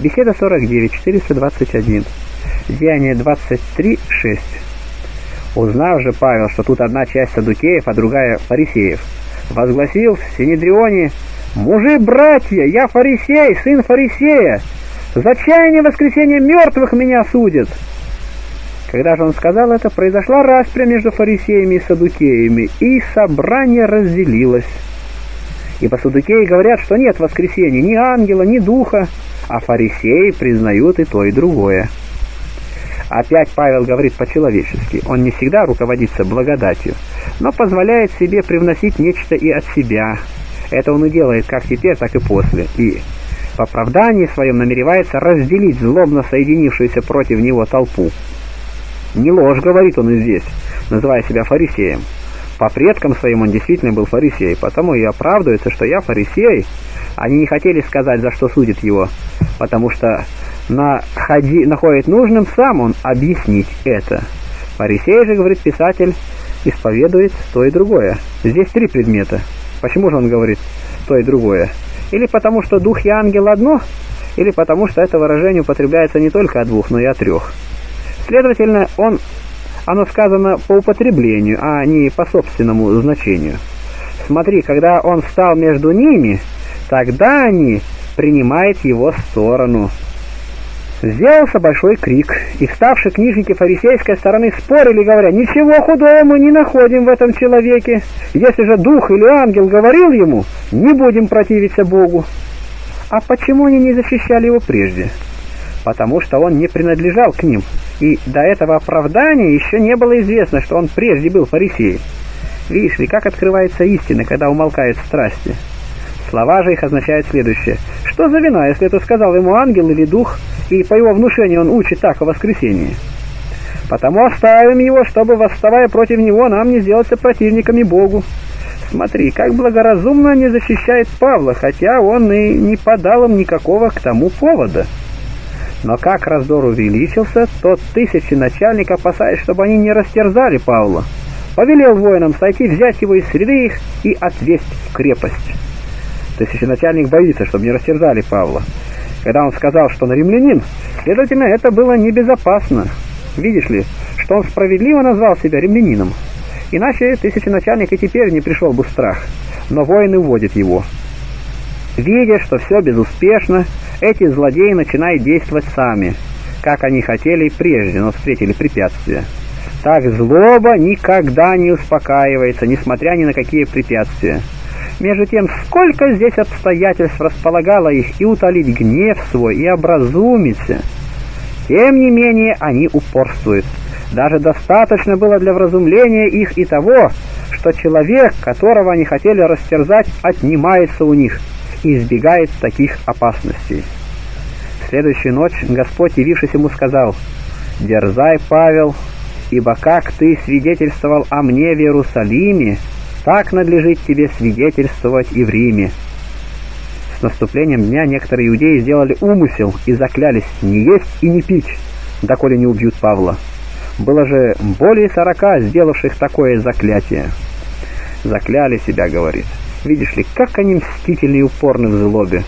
Беседа 49, 421. Деяние 23, 6. Узнав же Павел, что тут одна часть садукеев, а другая фарисеев, возгласил в Синедрионе, «Мужи, братья, я фарисей, сын фарисея! За чаяние воскресения мертвых меня судят!» Когда же он сказал это, произошла распря между фарисеями и садукеями, и собрание разделилось. Ибо садукеи говорят, что нет воскресения ни ангела, ни духа, а фарисеи признают и то, и другое. Опять Павел говорит по-человечески. Он не всегда руководится благодатью, но позволяет себе привносить нечто и от себя. Это он и делает как теперь, так и после. И в оправдании своем намеревается разделить злобно соединившуюся против него толпу. Не ложь, говорит он и здесь, называя себя фарисеем. По предкам своим он действительно был фарисей, потому и оправдывается, что я фарисей. Они не хотели сказать, за что судит его, потому что находи, находит нужным сам он объяснить это. Фарисей же, говорит писатель, исповедует то и другое. Здесь три предмета. Почему же он говорит то и другое? Или потому что дух и ангел одно, или потому что это выражение употребляется не только о двух, но и о трех. Следовательно, он, оно сказано по употреблению, а не по собственному значению. Смотри, когда он стал между ними, тогда они принимают его сторону. Сделался большой крик, и вставшие книжники фарисейской стороны спорили, говоря, «Ничего худого мы не находим в этом человеке. Если же дух или ангел говорил ему, не будем противиться Богу». А почему они не защищали его прежде? Потому что он не принадлежал к ним, и до этого оправдания еще не было известно, что он прежде был фарисеем. Видишь ли, как открывается истина, когда умолкают страсти? Слова же их означают следующее. Что за вина, если это сказал ему ангел или дух, и по его внушению он учит так о воскресении. Потому оставим его, чтобы, восставая против него, нам не сделаться противниками Богу. Смотри, как благоразумно они защищают Павла, хотя он и не подал им никакого к тому повода. Но как раздор увеличился, тот тысячи начальник, опасаясь, чтобы они не растерзали Павла, повелел воинам сойти, взять его из среды их и отвесть в крепость. Тысяченачальник боится, чтобы не растерзали Павла. Когда он сказал, что он римлянин, следовательно, это было небезопасно. Видишь ли, что он справедливо назвал себя римлянином. Иначе тысяченачальник и теперь не пришел бы в страх, но воины уводят его. Видя, что все безуспешно, эти злодеи начинают действовать сами, как они хотели прежде, но встретили препятствия. Так злоба никогда не успокаивается, несмотря ни на какие препятствия. Между тем, сколько здесь обстоятельств располагало их и утолить гнев свой, и образумиться. Тем не менее, они упорствуют. Даже достаточно было для вразумления их и того, что человек, которого они хотели растерзать, отнимается у них и избегает таких опасностей. В следующую ночь Господь, явившись ему, сказал, «Дерзай, Павел, ибо как ты свидетельствовал о мне в Иерусалиме, так надлежит тебе свидетельствовать и в Риме. С наступлением дня некоторые иудеи сделали умысел и заклялись не есть и не пить, доколе не убьют Павла. Было же более сорока сделавших такое заклятие. Закляли себя, говорит. Видишь ли, как они мстительны и упорны в злобе.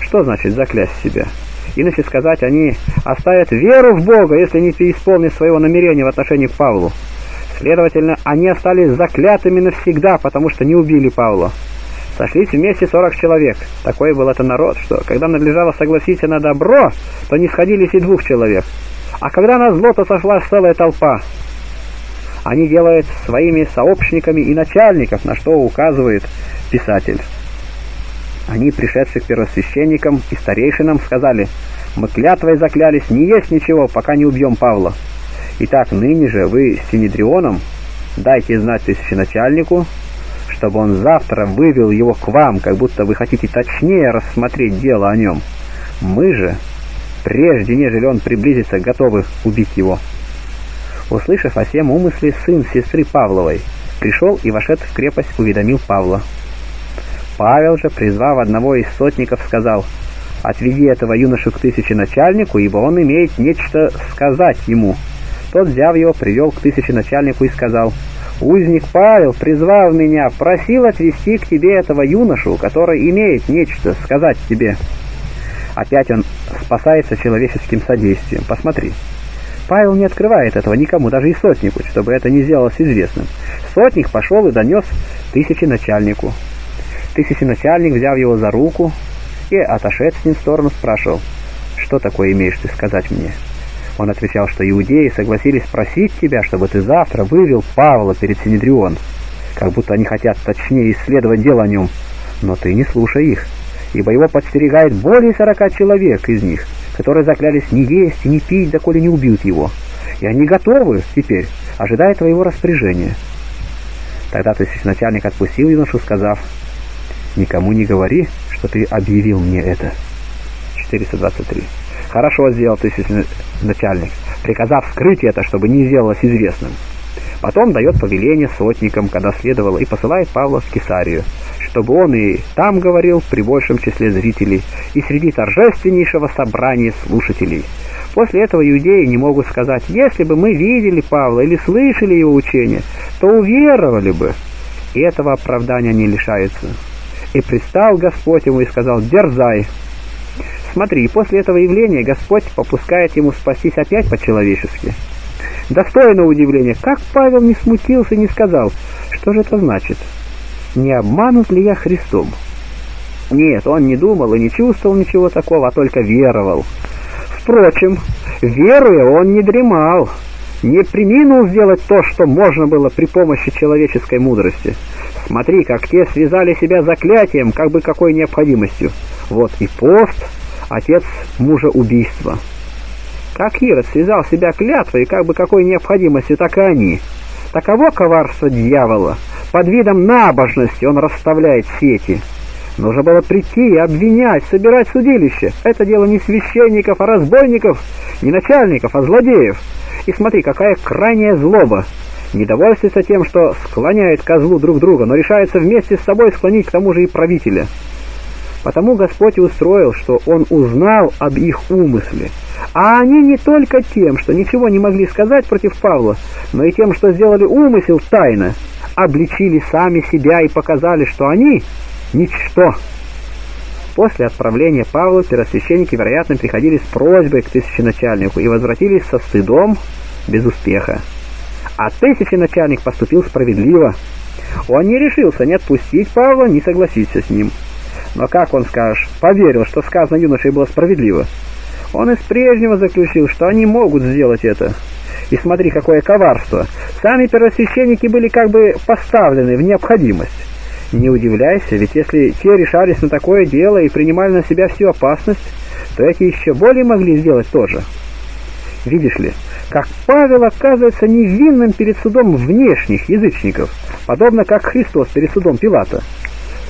Что значит заклясть себя? Иначе сказать, они оставят веру в Бога, если не исполнят своего намерения в отношении к Павлу. Следовательно, они остались заклятыми навсегда, потому что не убили Павла. Сошлись вместе сорок человек. Такой был это народ, что когда надлежало согласиться на добро, то не сходились и двух человек. А когда на зло, то сошлась целая толпа. Они делают своими сообщниками и начальников, на что указывает писатель. Они, пришедшие к первосвященникам и старейшинам, сказали, «Мы клятвой заклялись не есть ничего, пока не убьем Павла». Итак, ныне же вы с Синедрионом дайте знать тысяченачальнику, чтобы он завтра вывел его к вам, как будто вы хотите точнее рассмотреть дело о нем. Мы же, прежде нежели он приблизится, готовы убить его». Услышав о всем умысле, сын сестры Павловой пришел и, вошед в крепость, уведомил Павла. Павел же, призвав одного из сотников, сказал, «Отведи этого юношу к тысяченачальнику, ибо он имеет нечто сказать ему». Тот, взяв его, привел к тысяченачальнику и сказал, «Узник Павел, призвав меня, просил отвести к тебе этого юношу, который имеет нечто сказать тебе». Опять он спасается человеческим содействием. Посмотри. Павел не открывает этого никому, даже и сотнику, чтобы это не сделалось известным. Сотник пошел и донес тысячи начальнику. Тысячи начальник, взяв его за руку и, отошед с ним в сторону, спрашивал, «Что такое имеешь ты сказать мне?» Он отвечал, что иудеи согласились просить тебя, чтобы ты завтра вывел Павла перед Синедрион, как будто они хотят точнее исследовать дело о нем. Но ты не слушай их, ибо его подстерегает более сорока человек из них, которые заклялись не есть и не пить, доколе не убьют его. И они готовы теперь, ожидая твоего распоряжения. Тогда тысяченачальник отпустил юношу, сказав, «Никому не говори, что ты объявил мне это». 423. Хорошо сделал тысяченачальник, приказав скрыть это, чтобы не сделалось известным. Потом дает повеление сотникам, когда следовало, и посылает Павла в Кесарию, чтобы он и там говорил при большем числе зрителей, и среди торжественнейшего собрания слушателей. После этого иудеи не могут сказать, если бы мы видели Павла или слышали его учение, то уверовали бы. И этого оправдания не лишаются. И пристал Господь ему и сказал, дерзай. Смотри, после этого явления Господь попускает ему спастись опять по-человечески. Достойно удивления, как Павел не смутился и не сказал, что же это значит? не обманут ли я Христом? Нет, он не думал и не чувствовал ничего такого, а только веровал. Впрочем, веруя, он не дремал, не приминул сделать то, что можно было при помощи человеческой мудрости. Смотри, как те связали себя заклятием, как бы какой необходимостью. Вот и пост, отец мужа убийства. Как Ирод связал себя клятвой, как бы какой необходимостью, так и они. Таково коварство дьявола — под видом набожности он расставляет сети. Нужно было прийти и обвинять, собирать судилище. Это дело не священников, а разбойников, не начальников, а злодеев. И смотри, какая крайняя злоба. Недовольствуется тем, что склоняет козлу друг друга, но решается вместе с собой склонить к тому же и правителя. Потому Господь устроил, что Он узнал об их умысле. А они не только тем, что ничего не могли сказать против Павла, но и тем, что сделали умысел тайно обличили сами себя и показали, что они — ничто. После отправления Павла первосвященники, вероятно, приходили с просьбой к тысяченачальнику и возвратились со стыдом без успеха. А тысяченачальник поступил справедливо. Он не решился ни отпустить Павла, ни согласиться с ним. Но как он, скажешь, поверил, что сказано юношей было справедливо? Он из прежнего заключил, что они могут сделать это, и смотри, какое коварство. Сами первосвященники были как бы поставлены в необходимость. Не удивляйся, ведь если те решались на такое дело и принимали на себя всю опасность, то эти еще более могли сделать то же. Видишь ли, как Павел оказывается невинным перед судом внешних язычников, подобно как Христос перед судом Пилата.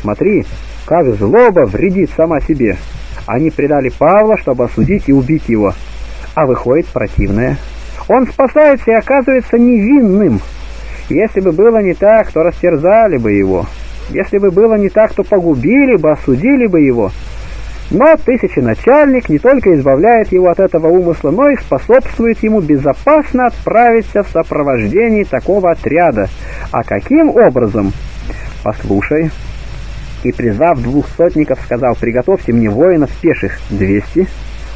Смотри, как злоба вредит сама себе. Они предали Павла, чтобы осудить и убить его. А выходит противное – он спасается и оказывается невинным. Если бы было не так, то растерзали бы его. Если бы было не так, то погубили бы, осудили бы его. Но тысяченачальник не только избавляет его от этого умысла, но и способствует ему безопасно отправиться в сопровождении такого отряда. А каким образом? Послушай. И призвав двух сотников, сказал, приготовьте мне воинов пеших двести,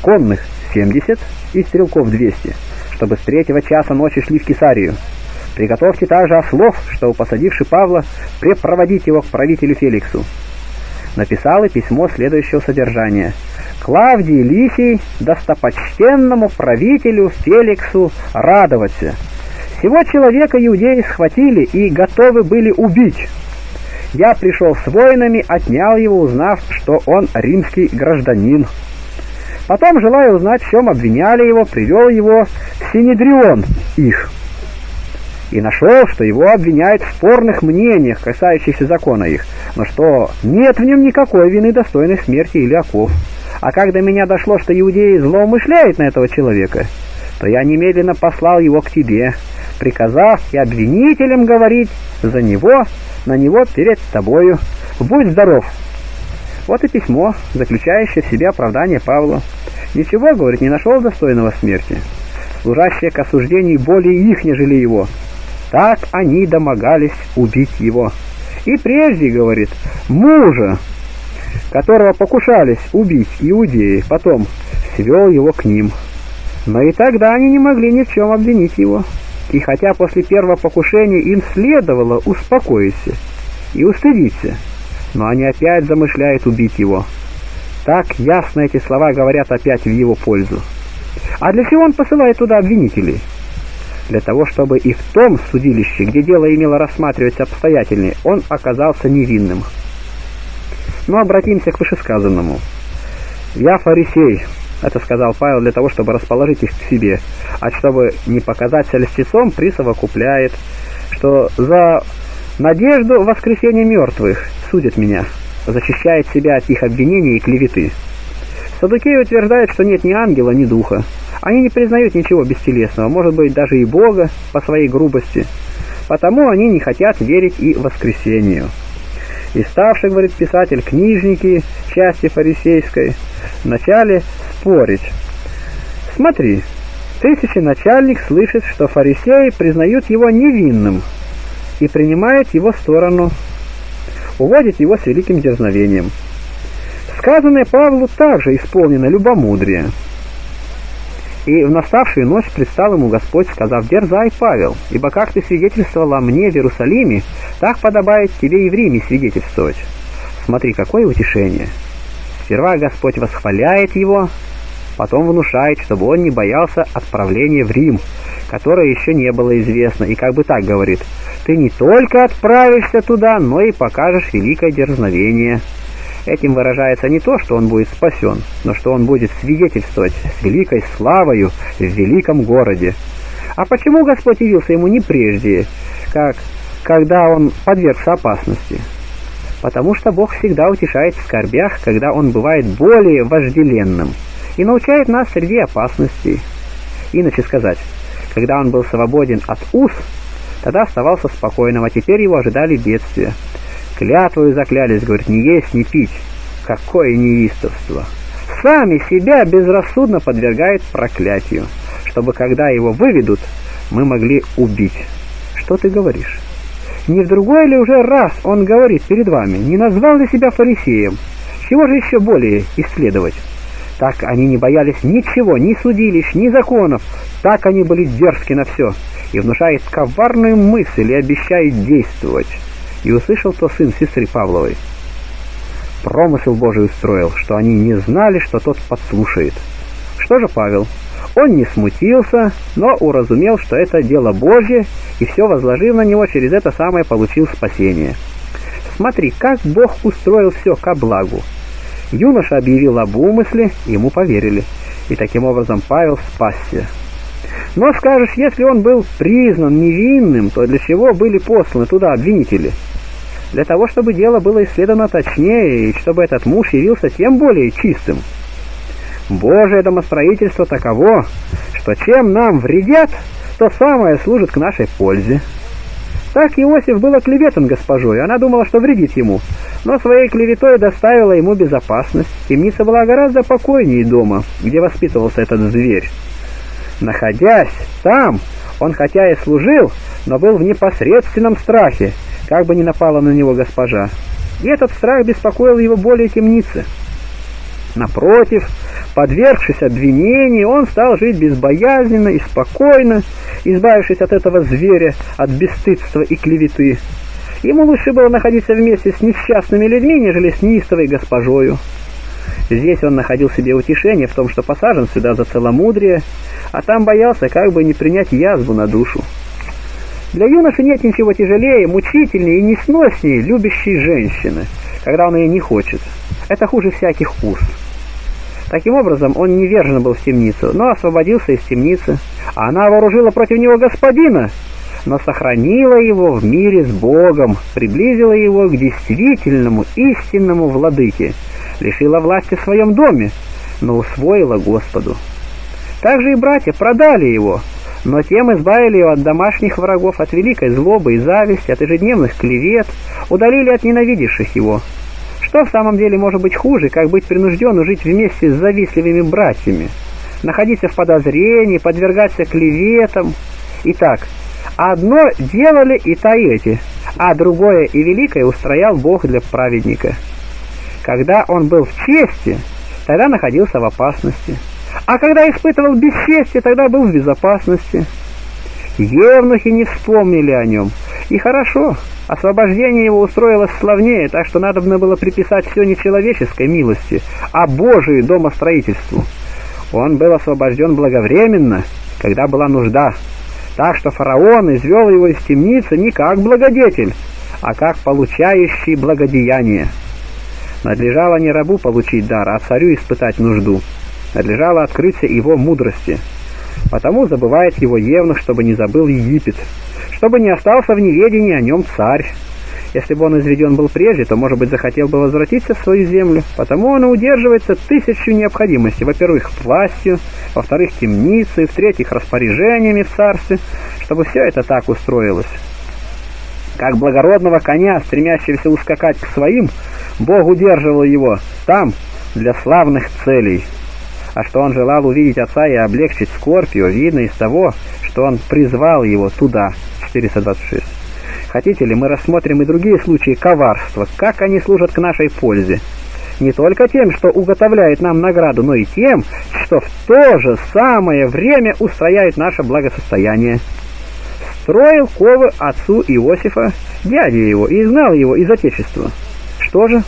конных семьдесят и стрелков двести чтобы с третьего часа ночи шли в Кесарию. Приготовьте также ослов, чтобы, посадивши Павла, препроводить его к правителю Феликсу. Написал и письмо следующего содержания. Клавдий Лисий, достопочтенному правителю Феликсу радоваться. Всего человека иудеи схватили и готовы были убить. Я пришел с воинами, отнял его, узнав, что он римский гражданин. Потом, желая узнать, в чем обвиняли его, привел его в Синедрион их. И нашел, что его обвиняют в спорных мнениях, касающихся закона их, но что нет в нем никакой вины достойной смерти или оков. А когда меня дошло, что иудеи злоумышляют на этого человека, то я немедленно послал его к тебе, приказав и обвинителям говорить за него, на него перед тобою. Будь здоров, вот и письмо, заключающее в себе оправдание Павла. Ничего, говорит, не нашел достойного смерти, служащее к осуждению более их, нежели его. Так они домогались убить его. И прежде, говорит, мужа, которого покушались убить иудеи, потом свел его к ним. Но и тогда они не могли ни в чем обвинить его. И хотя после первого покушения им следовало успокоиться и устыдиться, но они опять замышляют убить его. Так ясно эти слова говорят опять в его пользу. А для чего он посылает туда обвинителей? Для того, чтобы и в том судилище, где дело имело рассматриваться обстоятельнее, он оказался невинным. Но обратимся к вышесказанному. «Я фарисей», — это сказал Павел для того, чтобы расположить их к себе, а чтобы не показаться льстецом, присовокупляет, что за надежду воскресения мертвых судит меня, защищает себя от их обвинений и клеветы. Садукеи утверждают, что нет ни ангела, ни духа. Они не признают ничего бестелесного, может быть, даже и Бога по своей грубости. Потому они не хотят верить и воскресению. И ставший, говорит писатель, книжники части фарисейской, вначале спорить. Смотри, тысяченачальник слышит, что фарисеи признают его невинным и принимают его сторону, уводит его с великим дерзновением. Сказанное Павлу также исполнено любомудрие. И в наставшую ночь предстал ему Господь, сказав, «Дерзай, Павел, ибо как ты свидетельствовал мне в Иерусалиме, так подобает тебе и в Риме свидетельствовать». Смотри, какое утешение! Сперва Господь восхваляет его, потом внушает, чтобы он не боялся отправления в Рим, которое еще не было известно, и как бы так говорит, «Ты не только отправишься туда, но и покажешь великое дерзновение». Этим выражается не то, что он будет спасен, но что он будет свидетельствовать с великой славою в великом городе. А почему Господь явился ему не прежде, как когда он подвергся опасности? Потому что Бог всегда утешает в скорбях, когда он бывает более вожделенным, и научает нас среди опасностей. Иначе сказать, когда он был свободен от уз, тогда оставался спокойным, а теперь его ожидали бедствия. Клятвою заклялись, говорит, не есть, не пить. Какое неистовство! Сами себя безрассудно подвергает проклятию, чтобы когда его выведут, мы могли убить. Что ты говоришь? Не в другой ли уже раз он говорит перед вами, не назвал ли себя фарисеем? Чего же еще более исследовать? Так они не боялись ничего, ни судилищ, ни законов. Так они были дерзки на все. И внушает коварную мысль и обещает действовать и услышал то сын сестры Павловой. Промысел Божий устроил, что они не знали, что тот подслушает. Что же Павел? Он не смутился, но уразумел, что это дело Божье, и все возложив на него, через это самое получил спасение. Смотри, как Бог устроил все ко благу. Юноша объявил об умысле, ему поверили, и таким образом Павел спасся. Но скажешь, если он был признан невинным, то для чего были посланы туда обвинители? Для того, чтобы дело было исследовано точнее, и чтобы этот муж явился тем более чистым. Божие домостроительство таково, что чем нам вредят, то самое служит к нашей пользе. Так Иосиф был оклеветан госпожой, она думала, что вредит ему, но своей клеветой доставила ему безопасность. Темница была гораздо покойнее дома, где воспитывался этот зверь. Находясь там, он хотя и служил, но был в непосредственном страхе, как бы ни напала на него госпожа. И этот страх беспокоил его более темницы. Напротив, подвергшись обвинению, он стал жить безбоязненно и спокойно, избавившись от этого зверя, от бесстыдства и клеветы. Ему лучше было находиться вместе с несчастными людьми, нежели с неистовой госпожою. Здесь он находил себе утешение в том, что посажен сюда за целомудрие, а там боялся как бы не принять язву на душу. Для юноши нет ничего тяжелее, мучительнее и несноснее любящей женщины, когда он ее не хочет. Это хуже всяких уз. Таким образом, он невержен был в темницу, но освободился из темницы, а она вооружила против него господина, но сохранила его в мире с Богом, приблизила его к действительному, истинному владыке, лишила власти в своем доме, но усвоила Господу. Также и братья продали его, но тем избавили его от домашних врагов, от великой злобы и зависти, от ежедневных клевет, удалили от ненавидящих его. Что в самом деле может быть хуже, как быть принужденным жить вместе с завистливыми братьями, находиться в подозрении, подвергаться клеветам? Итак, одно делали и та и эти, а другое и великое устроял Бог для праведника. Когда он был в чести, тогда находился в опасности. А когда испытывал бесчестие, тогда был в безопасности. Евнухи не вспомнили о нем. И хорошо, освобождение его устроилось славнее, так что надо было приписать все не человеческой милости, а Божию домостроительству. Он был освобожден благовременно, когда была нужда. Так что фараон извел его из темницы не как благодетель, а как получающий благодеяние. Надлежало не рабу получить дар, а царю испытать нужду. Надлежало открыться его мудрости. Потому забывает его Евнух, чтобы не забыл Египет, чтобы не остался в неведении о нем царь. Если бы он изведен был прежде, то, может быть, захотел бы возвратиться в свою землю. Потому он удерживается тысячу необходимостей. Во-первых, властью, во-вторых, темницей, в-третьих, распоряжениями в царстве, чтобы все это так устроилось. Как благородного коня, стремящегося ускакать к своим, Бог удерживал его там для славных целей. А что он желал увидеть отца и облегчить Скорпио, видно из того, что он призвал его туда, 426. Хотите ли, мы рассмотрим и другие случаи коварства, как они служат к нашей пользе. Не только тем, что уготовляет нам награду, но и тем, что в то же самое время устрояет наше благосостояние. Строил ковы отцу Иосифа, дяде его, и изгнал его из отечества. Что же?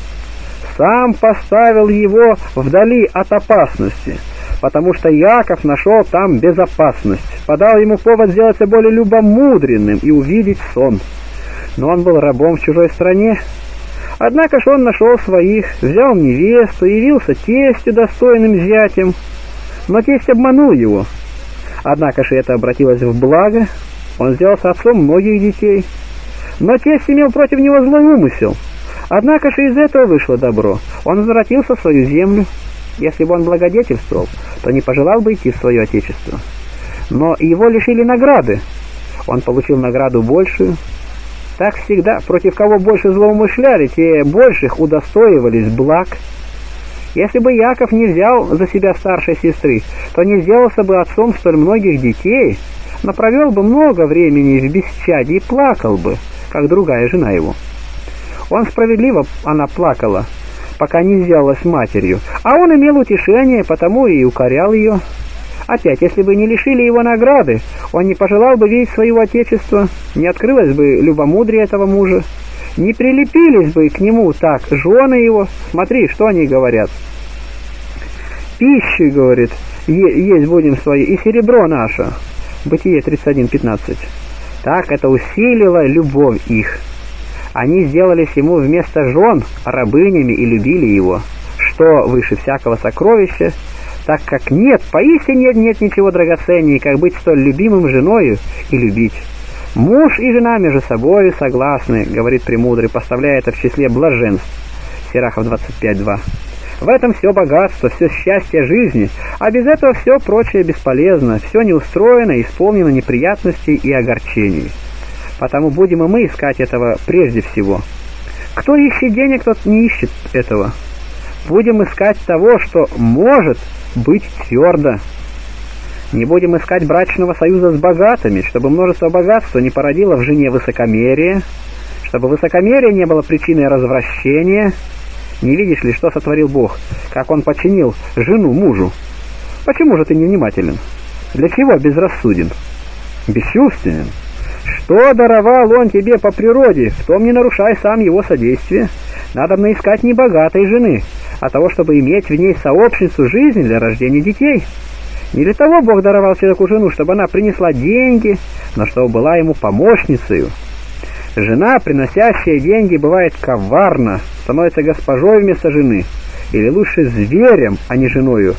Сам поставил его вдали от опасности, потому что Яков нашел там безопасность, подал ему повод сделаться более любомудренным и увидеть сон но он был рабом в чужой стране. Однако ж он нашел своих, взял невесту, явился тестю достойным зятем, но тесть обманул его. Однако же это обратилось в благо, он сделался отцом многих детей. Но тесть имел против него злой умысел. Однако же из этого вышло добро. Он возвратился в свою землю. Если бы он благодетельствовал, то не пожелал бы идти в свое отечество. Но его лишили награды. Он получил награду большую, так всегда, против кого больше злоумышляли, те больших удостоивались благ. Если бы Яков не взял за себя старшей сестры, то не сделался бы отцом столь многих детей, но провел бы много времени в бесчадии и плакал бы, как другая жена его. Он справедливо, она плакала, пока не сделалась матерью, а он имел утешение, потому и укорял ее. Опять, если бы не лишили его награды, он не пожелал бы видеть своего отечества, не открылось бы любомудрие этого мужа, не прилепились бы к нему так жены его. Смотри, что они говорят. Пищей, говорит, есть будем свои, и серебро наше. Бытие 31.15. Так это усилило любовь их. Они сделались ему вместо жен рабынями и любили его, что выше всякого сокровища, так как нет, поистине нет, ничего драгоценнее, как быть столь любимым женою и любить. Муж и жена между собой согласны, говорит Премудрый, поставляя это в числе блаженств. Сирахов 25.2. В этом все богатство, все счастье жизни, а без этого все прочее бесполезно, все неустроено, исполнено неприятностей и огорчений. Потому будем и мы искать этого прежде всего. Кто ищет денег, тот не ищет этого. Будем искать того, что может быть твердо. Не будем искать брачного союза с богатыми, чтобы множество богатства не породило в жене высокомерие, чтобы высокомерие не было причиной развращения. Не видишь ли, что сотворил Бог, как Он починил жену мужу? Почему же ты невнимателен? Для чего безрассуден? Бесчувственен? Что даровал Он тебе по природе, в том не нарушай сам Его содействие. Надо искать не богатой жены, а того, чтобы иметь в ней сообщницу жизни для рождения детей. Не для того Бог даровал человеку жену, чтобы она принесла деньги, но чтобы была ему помощницей. Жена, приносящая деньги, бывает коварна, становится госпожой вместо жены, или лучше зверем, а не женою,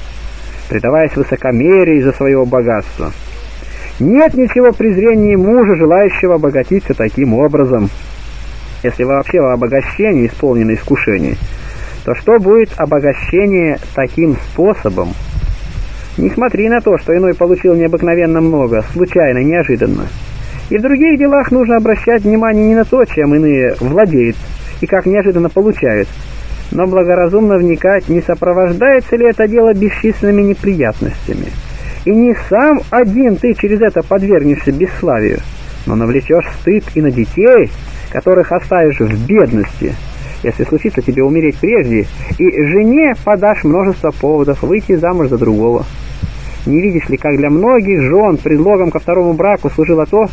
предаваясь высокомерию из-за своего богатства. Нет ничего презрения мужа, желающего обогатиться таким образом. Если вообще в обогащении исполнено искушение – то что будет обогащение таким способом? Не смотри на то, что иной получил необыкновенно много, случайно, неожиданно. И в других делах нужно обращать внимание не на то, чем иные владеют и как неожиданно получают, но благоразумно вникать, не сопровождается ли это дело бесчисленными неприятностями. И не сам один ты через это подвергнешься бесславию, но навлечешь стыд и на детей, которых оставишь в бедности – если случится тебе умереть прежде, и жене подашь множество поводов выйти замуж за другого. Не видишь ли, как для многих жен предлогом ко второму браку служило то,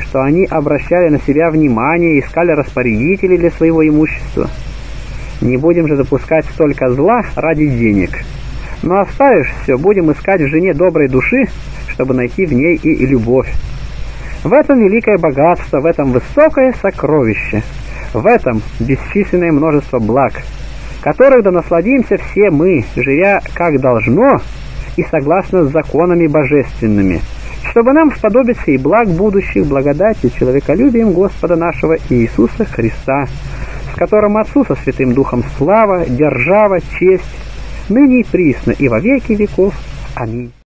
что они обращали на себя внимание, искали распорядителей для своего имущества. Не будем же допускать столько зла ради денег. Но оставишь все, будем искать в жене доброй души, чтобы найти в ней и любовь. В этом великое богатство, в этом высокое сокровище, в этом бесчисленное множество благ, которых да насладимся все мы, живя как должно и согласно с законами божественными, чтобы нам сподобиться и благ будущих благодати человеколюбием Господа нашего Иисуса Христа, с которым Отцу со Святым Духом слава, держава, честь, ныне и присно и во веки веков. Аминь.